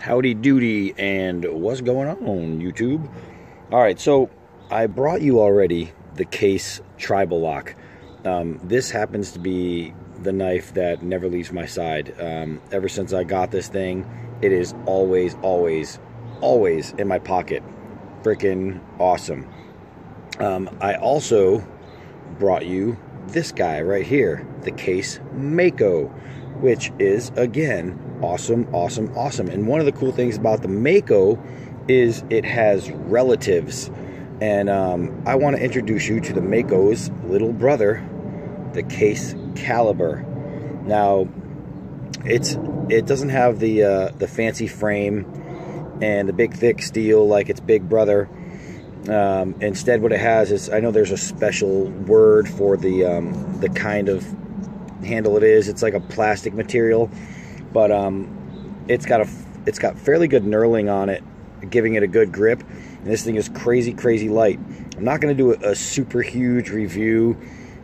Howdy doody, and what's going on, YouTube? All right, so I brought you already the Case Tribal Lock. Um, this happens to be the knife that never leaves my side. Um, ever since I got this thing, it is always, always, always in my pocket. Freaking awesome. Um, I also brought you this guy right here, the Case Mako, which is again awesome, awesome, awesome. And one of the cool things about the Mako is it has relatives. And um, I want to introduce you to the Mako's little brother, the Case Caliber. Now, it's it doesn't have the uh, the fancy frame and the big thick steel like its big brother. Um, instead, what it has is I know there's a special word for the um, the kind of handle it is. It's like a plastic material but um, it's got a it's got fairly good knurling on it, giving it a good grip. And this thing is crazy, crazy light. I'm not going to do a, a, super huge review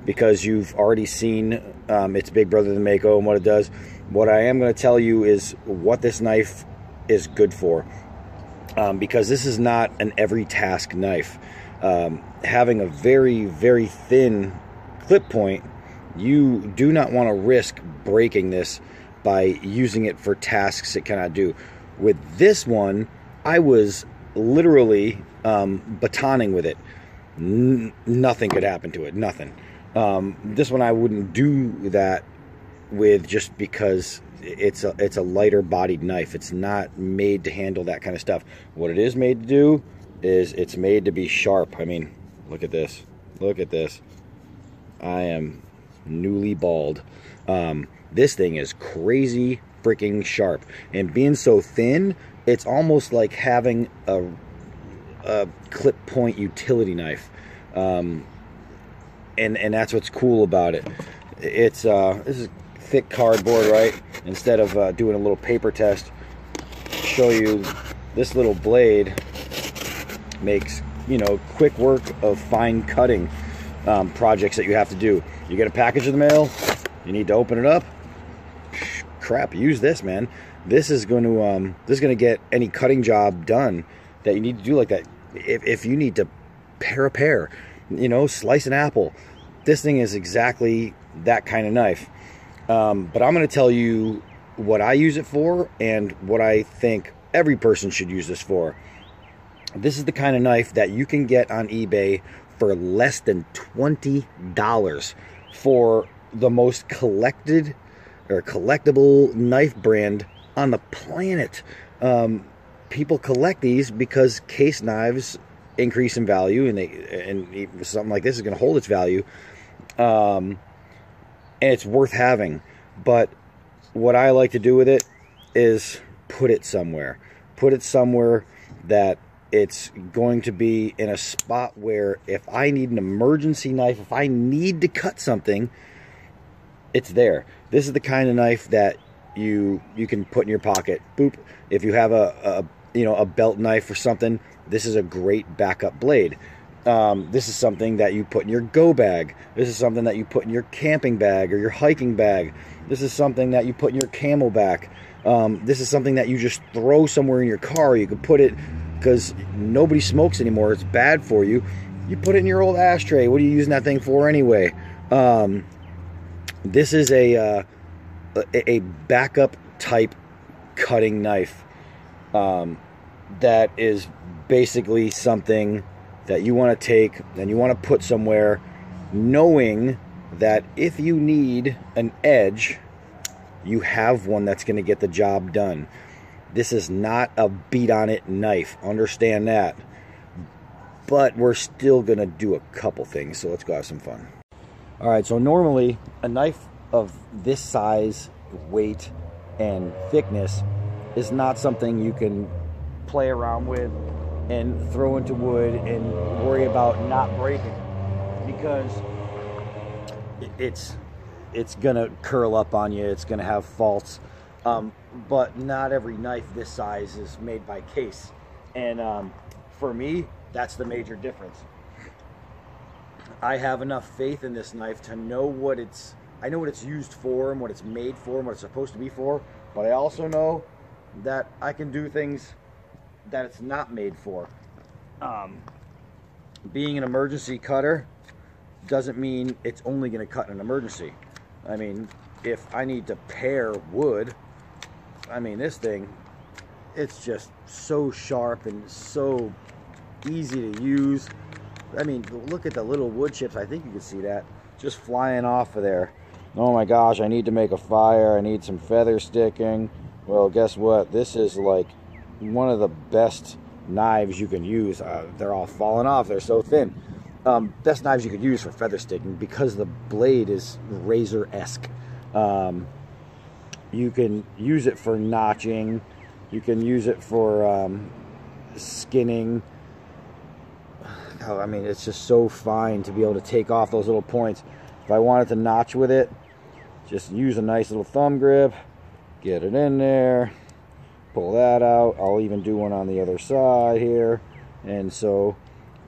because you've already seen um, its big brother, the Mako, and what it does. What I am going to tell you is what this knife is good for. Um, because this is not an every task knife. Um, having a very, very thin clip point, you do not want to risk breaking this by using it for tasks it cannot do. With this one, I was literally um, batoning with it. N- nothing could happen to it. Nothing. Um, this one I wouldn't do that with just because it's a it's a lighter bodied knife. It's not made to handle that kind of stuff. What it is made to do is it's made to be sharp. I mean, look at this. Look at this. I am newly bald. Um, this thing is crazy freaking sharp. And being so thin, it's almost like having a, a clip point utility knife. Um, and, and that's what's cool about it. It's, uh, this is thick cardboard, right? Instead of uh, doing a little paper test, show you this little blade makes, you know, quick work of fine cutting um, projects that you have to do. You get a package in the mail, you need to open it up, crap, use this, man. This is going to um, this is going to get any cutting job done that you need to do like that. If, if you need to pare a pear, you know, slice an apple, this thing is exactly that kind of knife. Um, but I'm going to tell you what I use it for and what I think every person should use this for. This is the kind of knife that you can get on eBay for less than $20 for the most collected or collectible knife brand on the planet. Um, people collect these because case knives increase in value, and they and something like this is going to hold its value, um, and it's worth having. But what I like to do with it is put it somewhere. Put it somewhere that it's going to be in a spot where if I need an emergency knife, if I need to cut something, it's there. This is the kind of knife that you you can put in your pocket. Boop. If you have a, a you know a belt knife or something, this is a great backup blade. Um, this is something that you put in your go bag. This is something that you put in your camping bag or your hiking bag. This is something that you put in your CamelBak. Um, this is something that you just throw somewhere in your car. You could put it because nobody smokes anymore. It's bad for you. You put it in your old ashtray. What are you using that thing for anyway? Um, this is a uh, a backup type cutting knife um, that is basically something that you want to take and you want to put somewhere, knowing that if you need an edge, you have one that's going to get the job done. This is not a beat on it knife. Understand that. But we're still going to do a couple things. So let's go have some fun. All right, so normally a knife of this size, weight, and thickness is not something you can play around with and throw into wood and worry about not breaking because it's it's gonna curl up on you it's gonna have faults um, but not every knife this size is made by case and um, for me that's the major difference I have enough faith in this knife to know what it's I know what it's used for and what it's made for and what it's supposed to be for, but I also know that I can do things that it's not made for. Um, being an emergency cutter doesn't mean it's only going to cut in an emergency. I mean, if I need to pare wood, I mean, this thing, it's just so sharp and so easy to use. I mean, look at the little wood chips. I think you can see that just flying off of there. Oh my gosh, I need to make a fire. I need some feather sticking. Well, guess what? This is like one of the best knives you can use. Uh, they're all falling off. They're so thin. Um, best knives you could use for feather sticking because the blade is razor-esque. Um, you can use it for notching. You can use it for um, skinning. Oh, I mean, it's just so fine to be able to take off those little points. If I wanted to notch with it, just use a nice little thumb grip, get it in there, pull that out. I'll even do one on the other side here. And so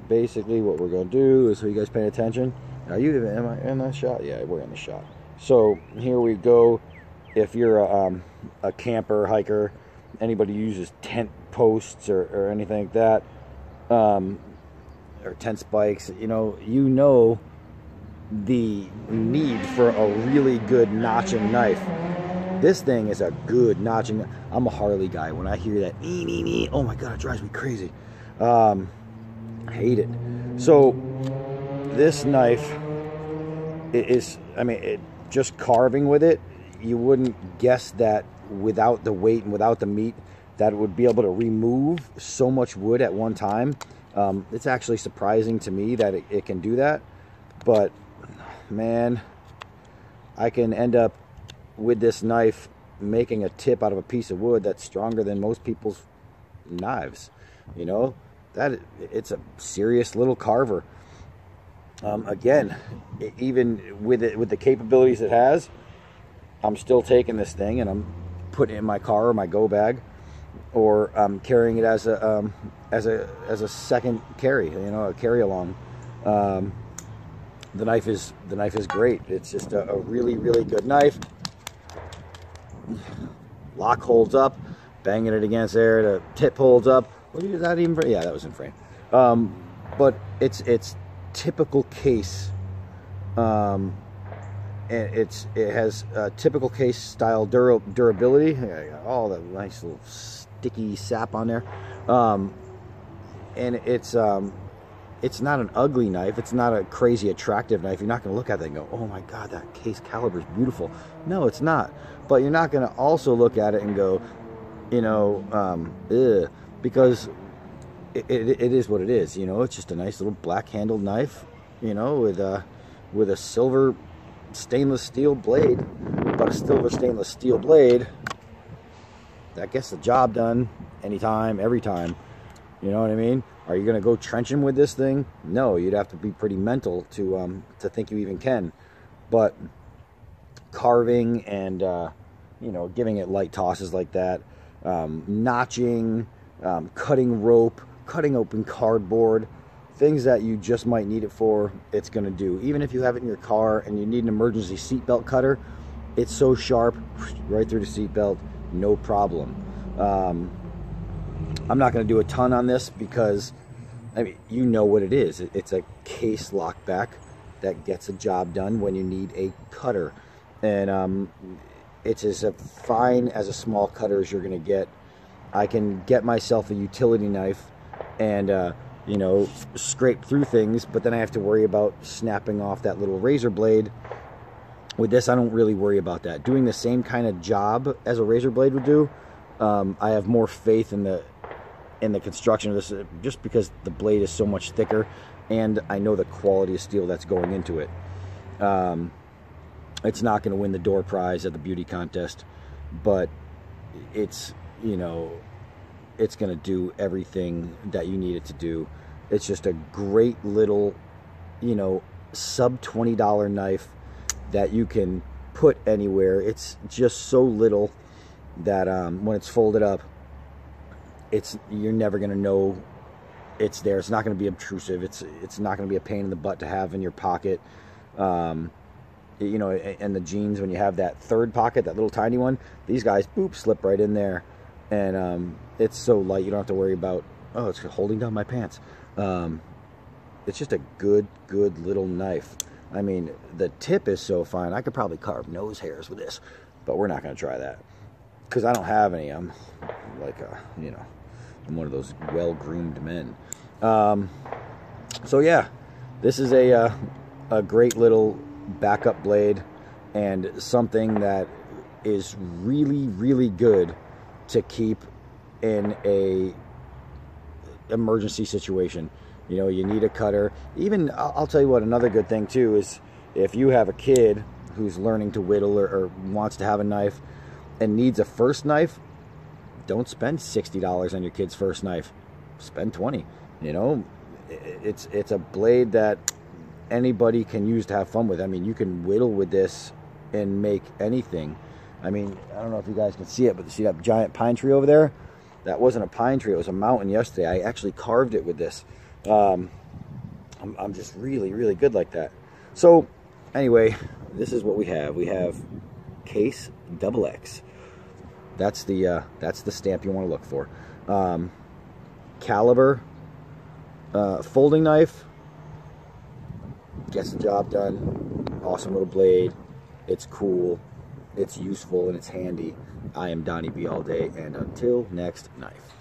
basically what we're to do is, so you guys paying attention? Are you am I in that shot? Yeah, we're in the shot. So here we go. If you're a, um, a camper, hiker, anybody uses tent posts or, or anything like that, um, or tent spikes, you know, you know the need for a really good notching knife. This thing is a good notching. I'm a Harley guy. When I hear that, ee, ee, ee, oh my god, it drives me crazy. Um, I hate it. So this knife is, I mean, it, just carving with it, you wouldn't guess that without the weight and without the meat, that it would be able to remove so much wood at one time. Um, it's actually surprising to me that it, it can do that. But man, I can end up with this knife making a tip out of a piece of wood that's stronger than most people's knives. You know, that it's a serious little carver. Um, again, even with it with the capabilities it has, I'm still taking this thing and I'm putting it in my car or my go bag, or I'm carrying it as a um, as a as a second carry. You know, a carry along. Um, the knife is the knife is great. It's just a, a really really good knife. Lock holds up, banging it against there. The tip holds up. What is that even? Yeah, that was in frame. Um, but it's it's typical case. Um, and it's it has a typical case style dura durability. All the nice little sticky sap on there, um, and it's um, it's not an ugly knife. It's not a crazy attractive knife. You're not going to look at that and go, oh my God, that case caliber is beautiful. No, it's not. But you're not going to also look at it and go, you know, um, because it, it, it is what it is. You know, it's just a nice little black handled knife, you know, with a, with a silver stainless steel blade. But a silver stainless steel blade that gets the job done anytime, every time. You know what I mean? Are you to go trenching with this thing? No, you'd have to be pretty mental to um, to think you even can. But carving and uh, you know giving it light tosses like that, um, notching, um, cutting rope, cutting open cardboard, things that you just might need it for, it's to do. Even if you have it in your car and you need an emergency seatbelt cutter, it's so sharp, right through the seatbelt, no problem. Um, I'm not to do a ton on this because, I mean, you know what it is. It's a case lockback that gets a job done when you need a cutter. And um, it's as fine as a small cutter as you're to get. I can get myself a utility knife and, uh, you know, scrape through things, but then I have to worry about snapping off that little razor blade. With this, I don't really worry about that. Doing the same kind of job as a razor blade would do, um, I have more faith in the in the construction of this uh, just because the blade is so much thicker and I know the quality of steel that's going into it. Um, it's not going to win the door prize at the beauty contest, but it's, you know, it's going to do everything that you need it to do. It's just a great little, you know, sub $20 knife that you can put anywhere. It's just so little that um, when it's folded up, it's you're never going to know it's there. It's not going to be obtrusive. It's it's not going to be a pain in the butt to have in your pocket. Um, you know, and the jeans when you have that third pocket, that little tiny one, these guys boop slip right in there. and um, it's so light you don't have to worry about oh it's holding down my pants. Um, it's just a good good little knife. I mean the tip is so fine. I could probably carve nose hairs with this, but we're not going to try that because I don't have any. I'm like a you know I'm one of those well groomed men. Um, so yeah, this is a uh, a great little backup blade and something that is really really good to keep in a emergency situation. You know, you need a cutter. Even I'll tell you what, another good thing too is if you have a kid who's learning to whittle or, or wants to have a knife and needs a first knife, don't spend sixty dollars on your kid's first knife. Spend twenty. You know, it's it's a blade that anybody can use to have fun with. I mean, you can whittle with this and make anything. I mean, I don't know if you guys can see it, but see that giant pine tree over there? That wasn't a pine tree, it was a mountain yesterday. I actually carved it with this. Um, I'm, I'm just really, really good like that. So, anyway, this is what we have. We have case double X. That's the uh, that's the stamp you want to look for. Um, caliber, uh, folding knife, gets the job done. Awesome little blade. It's cool. It's useful and it's handy. I am Donnie B all day, and until next knife.